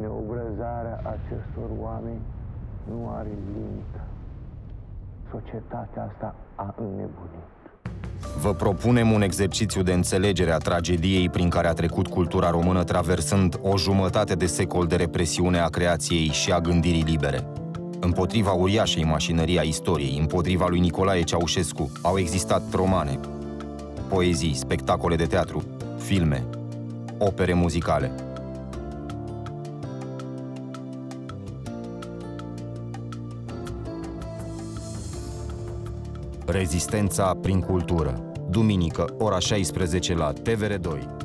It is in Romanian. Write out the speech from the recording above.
Neobrăzarea acestor oameni nu are limită. Societatea asta a înnebunit. Vă propunem un exercițiu de înțelegere a tragediei prin care a trecut cultura română traversând o jumătate de secol de represiune a creației și a gândirii libere. Împotriva uriașei mașinării a istoriei, împotriva lui Nicolae Ceaușescu, au existat romane, poezii, spectacole de teatru, filme, opere muzicale. Rezistența prin cultură. Duminică, ora 16 la TVR2.